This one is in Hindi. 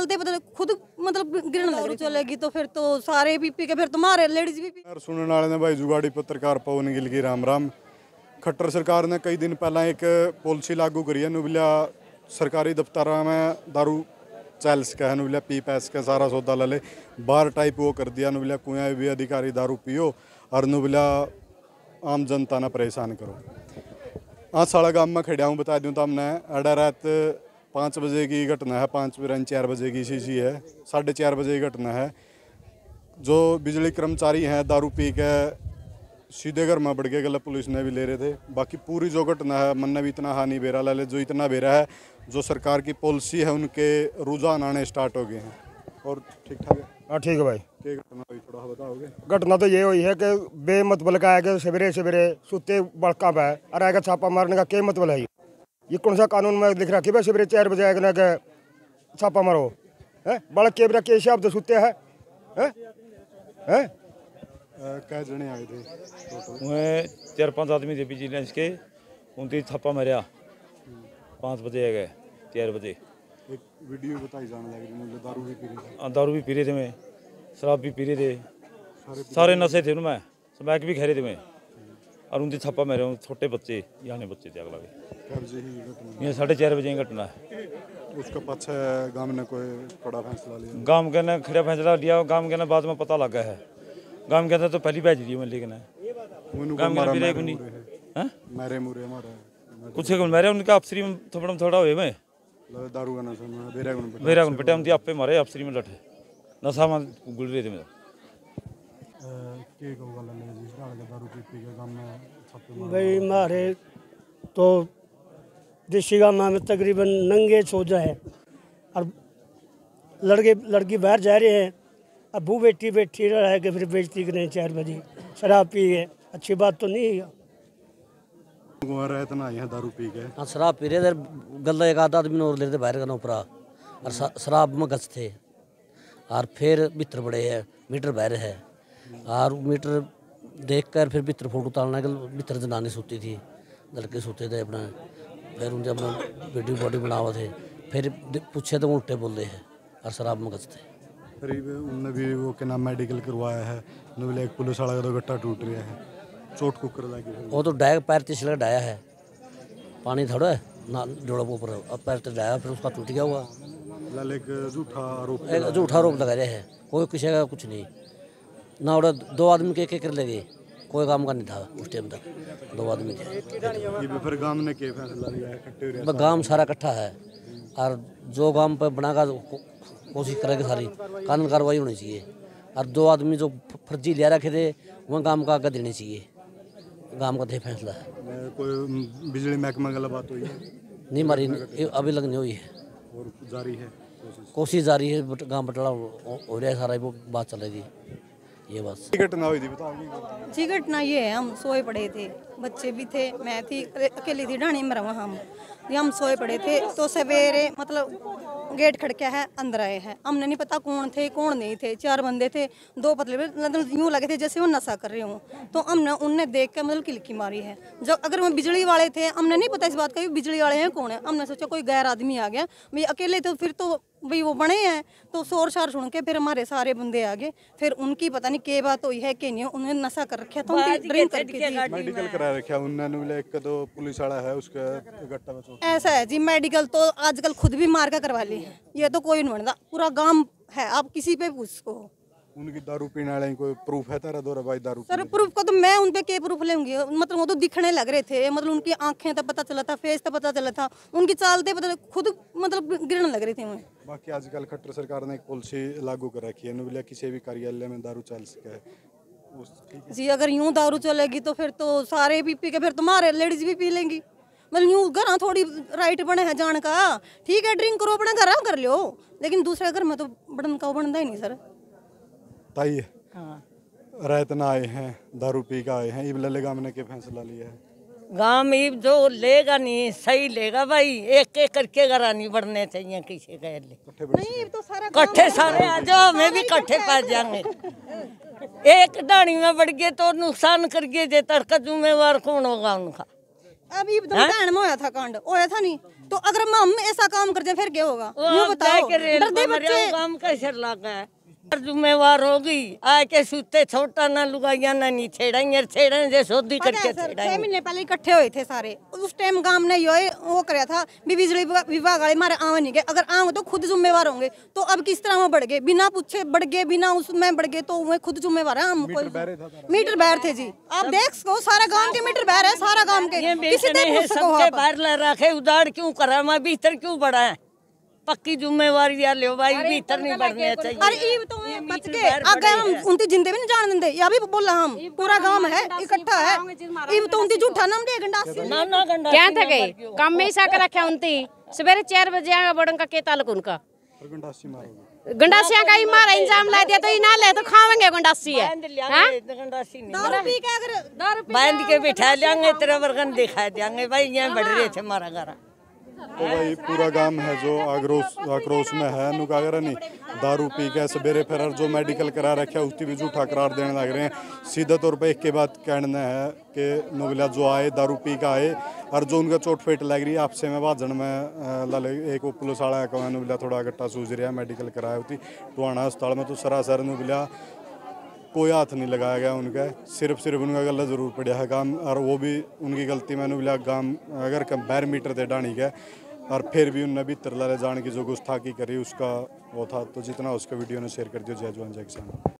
चलते पता नहीं खुद मतलब गिरने लग रही चलेगी तो फिर तो सारे पी पी के फिर तुम्हारे लेडीज भी पी ਯਾਰ ਸੁਣਨ ਵਾਲੇ ਨੇ ਭਾਈ ਜੁਗਾੜੀ ਪੱਤਰਕਾਰ ਪਵਨ ਗਿੱਲ ਕੀ ਰਾਮ ਰਾਮ ਖੱਟਰ ਸਰਕਾਰ ਨੇ ਕਈ ਦਿਨ ਪਹਿਲਾਂ ਇੱਕ ਪਾਲਿਸੀ ਲਾਗੂ ਕਰੀ ਹੈ ਨੁਬਲਿਆ ਸਰਕਾਰੀ ਦਫ਼ਤਰਾਂ में दारू चल सके है नुबलिया पी पैस के सारा सौदा ले ले बार टाइप वो कर दिया नुबलिया कुएं भी अधिकारी दारू पियो और नुबलिया आम जनता ना परेशान करो हाँ साड़ा गांव में खड़ा हूँ बता दूँ तो हमने अड़ा रात पाँच बजे की घटना है पाँच बजे चार बजे की सी सी है साढ़े चार बजे की घटना है। जो बिजली कर्मचारी हैं दारू पी के सीधे घर में बढ़ गए गलत पुलिस ने भी ले रहे थे। बाकी पूरी जो घटना है मन ने भी इतना हानि बेरा ला ले जो इतना बेरा है जो सरकार की पॉलिसी है उनके रुझान आने स्टार्ट हो गए हैं। और ठीक ठाक है? हाँ ठीक है भाई। क्या घटना हुई थोड़ा बताओगे? घटना तो ये हुई है कि बेमतलब का है कि सवेरे सवेरे सुते बड़का पे और आएगा छापा मारने का क्या मतबल है ये कौन सा कानून में लिख रखी है सवेरे चार बजे ना कि छापा मारो। है? बड़ा के के हिसाब से सुते हैं। हैं? हैं? जने आए थे। मैं चार पाँच आदमी थे विजिलेंस के। उनकी छापा मारिया। पाँच बजे आ गए चार बजे। एक वीडियो बताई जाने लग रही दारू भी पी रही थी। आ, दारू भी पी रहे थे मैं। शराब भी पी रहे थे। सारे नशे थे उनमें। स्मैक भी खा रहे थे मैं। और उनकी छापा मारे छोटे बच्चे यानी बच्चे थे अगला के कै ही ये साढ़े चार बजे घटना है। उसका पीछे गाँव ने कोई फैसला लिया? गाँव के ने खड़ा फैसला लिया गाँव के ने बाद में पता लगा है। गाँव के ने तो पहली भेज दी मैं लेकिन है गाँव के मारा ने भी मेरे रेगुनी मुरे है। हैं? मेरे मुरे कुछ मेरे उनका अफसरी में थोड़ा थोड़ा हुए मैं। दारू का नशा मेरा उन बेटा उनकी आपे मारे अफसरी में लठे। नशा में गुल रहे थे मेरा। के को वाला ले जिस डाल के दारू पी पी के गाँव में छापे मार भाई मारे तो देसी गाँव में तकरीबन नंगे सोजा है और लड़के लड़की बाहर जा रहे हैं अब वो बेटी बैठी रहा है कि फिर बेचती करें चार बजे शराब पी है अच्छी बात तो नहीं है इतना यहाँ दारू पी के हाँ शराब पी रहे थे गल्ला एक आधा आदमी और ले रहे थे बाहर का ऊपरा और शराब में गच थे और फिर भीतर बड़े है मीटर बाहर है और मीटर देख कर फिर भीतर फ़ोटो उतारने के भीतर जनानी सोती थी लड़के सोते थे अपना फिर उनसे अपना वीडियो बॉडी बनावा थे। फिर पूछे तो वो उल्टे बोल रहे हैं और शराब में गच थे करीब उनने भी वो क्या नाम मेडिकल करवाया है उन्होंने एक पुलिस वाला का तो गट्टा टूट रहा है चोट कुकर लगी है। वो तो डाया पैर तिसले डाया है पानी थोड़ा है ना जोड़ा ऊपर अब पैर तो डाया फिर उसका टूट गया हुआ। लाल एक झूठा आरोप एक झूठा आरोप लगा रहे हैं कोई किसी का कुछ नहीं। ना उड़ा दो आदमी के के कर लगे। कोई काम का नहीं था उस टाइम तक। दो आदमी भी फिर गाँव ने के फैसला गाँव सारा इकट्ठा है। और जो गाँव पर बनागा तो कोशिश करेगी सारी। कानून कार्रवाई होनी चाहिए। और दो आदमी जो फर्जी ले रखे थे वह गाँव का आगे देने चाहिए। गाँव का थे फैसला है। कोई बिजली महकमा गला बात हुई है? नहीं मारी अभी लग नहीं हुई है। और जारी है? कोशिश जारी है गाँव बटला हो हो रहा है सारा वो बात चलेगी। ये बस घटना हुई थी बताओ जी घटना ये है हम सोए पड़े थे। बच्चे भी थे मैं थी अकेली थी ढाणी में रहा हम। हम सोए पड़े थे तो सवेरे मतलब गेट खड़का है अंदर आए हैं। हमने नहीं पता कौन थे कौन नहीं थे चार बंदे थे दो पतले मतलब यूँ लगे थे जैसे वो नशा कर रहे हों। तो हमने उनने देख के मतलब किलकी मारी है। जब अगर वो बिजली वाले थे हमने नहीं पता इस बात का बिजली वाले हैं कौन है। हमने सोचा कोई गैर आदमी आ गया भाई अकेले तो फिर तो भाई वो बने हैं। तो शोर शार सुन के फिर हमारे सारे बंदे आ गए। फिर उनकी पता नहीं के बात हुई है के नहीं उन्हें नशा कर रखा था उनकी ड्रिंक करके मेडिकल करा रखा उन्होंने एक तो पुलिस वाला है उसका गट्टा में चोट ऐसा है जी मेडिकल तो आजकल खुद भी मार का करवा ली है। ये तो कोई नहीं बनता पूरा गाँव है आप किसी पे पूछो। सको उनकी दारू पीने वाले कोई प्रूफ है तेरा दौरा भाई दारू सर प्रूफ का तो मैं उन पे के प्रूफ लेंगी? मतलब वो तो दिखने लग रहे थे। मतलब उनकी आँखें तक पता चला था फेस तक पता चला था। उनकी चालते पता खुद मतलब गिरने लग रहे थे उन्हें। बाकी आजकल खट्टर सरकार ने एक पॉलिसी लागू कर रखी है। बोले किसी भी कार्यालय में दारू चल सके। है। जी अगर यूँ दारू चलेगी तो फिर तो सारे भी पी के फिर तुम्हारे लेडीज़ भी पी लेंगी। मतलब यूँ घर थोड़ी राइट बने है जान का। ठीक है ड्रिंक करो अपने घर कर लो लेकिन दूसरे घर में तो बनन का बनता ही नहीं सर ताई रायत ना आए हैं दारू पी के आए हैं इब लल्ले गाँव ने के फैसला लिया है। गाँव में जो लेगा नहीं सही लेगा भाई एक एक करके घरा नहीं बढ़ने चाहिए किसी के लिए। नहीं तो सारा कट्ठे सारे आ जाओ हमें भी कट्ठे पा जाएँगे एक डाणी में बढ़ गए तो नुकसान कर गए जे तड़का जिम्मेवार कौन होगा उनका? अभी तो भैन में होया था कांड होया था नहीं। तो अगर हम ऐसा काम करते हैं फिर क्या होगा? बताओ डरते बच्चे। काम कैसे लगा है? जिम्मेवार होगी। आके सूते छोटा ना लुगाइया ना नहीं छेड़ेंगे छेड़ेंगे जे सोदी पता करके है छह महीने पहले इकट्ठे हुए थे सारे। उस टाइम गाँव ने यो वो कराया था भी बिजली विभाग वाले हमारे आवे नहीं गए। अगर आवे तो खुद जुम्मेवार होंगे। तो अब किस तरह वो बढ़ गए? बिना पूछे बढ़ गए बिना उसमें बढ़ गए तो वो खुद जुम्मेवार है हम कोई मीटर बैर थे जी। आप देख सको सारा गाँव के मीटर बैर है सारा गाँव के। किसी है बाहर ला रखे उदाड़ क्यों करा मैं भीतर क्यों बढ़ा है? पक्की जिम्मेवारी या लो भाई भीतर नहीं बढ़ने चाहिए। अरे ये तो मैं बच के अगर हम उनती जिंदे भी नहीं जान देंगे या भी बोला हम पूरा गाँव है इकट्ठा है। ये तो उनती झूठा नाम दे गंडासी ना ना गंडा क्या था गए काम में ऐसा कर रखा उनती? सवेरे चार बजे आएगा बड़न का के तालुक उनका गंडासी मारोगे गंडासिया का ही मारा इंजाम ला दिया तो ही ना ले तो खावेंगे गंडासी है। हाँ? गंडासी नहीं दारू पी के अगर बाँध के बिठा लेंगे तेरा वर्गन दिखा देंगे भाई यहाँ बढ़ रहे थे मारा गारा। तो भाई पूरा गाँव है जो आक्रोश आक्रोश में है। नु कागर नहीं, दारू पी के सवेरे फिर जो मेडिकल करा रखे उसकी भी झूठा करार देने लग रहे हैं। सीधा तौर पे एक के बाद कहना है कि नोबिला जो आए, दारू पी के आए और जो उनका चोट फेट लग रही है, आपसे में भाजन में लाले, एक पुलिस वाला है नोबिला थोड़ा गट्टा सूझ रहा है मेडिकल कराया होती टुहाना अस्पताल में तो सरासर नोबिला कोई हाथ नहीं लगाया गया उनका। सिर्फ़ सिर्फ़ उनका गला ज़रूर पड़ा है काम, और वो भी उनकी गलती, मैंने बोला काम, अगर बैर मीटर थे डाणी के और फिर भी उनने भी तरला जाने की जो गुस्ताखी करी, उसका वो था। तो जितना उसका वीडियो ने शेयर कर दिया, जय जवान, जय किसान।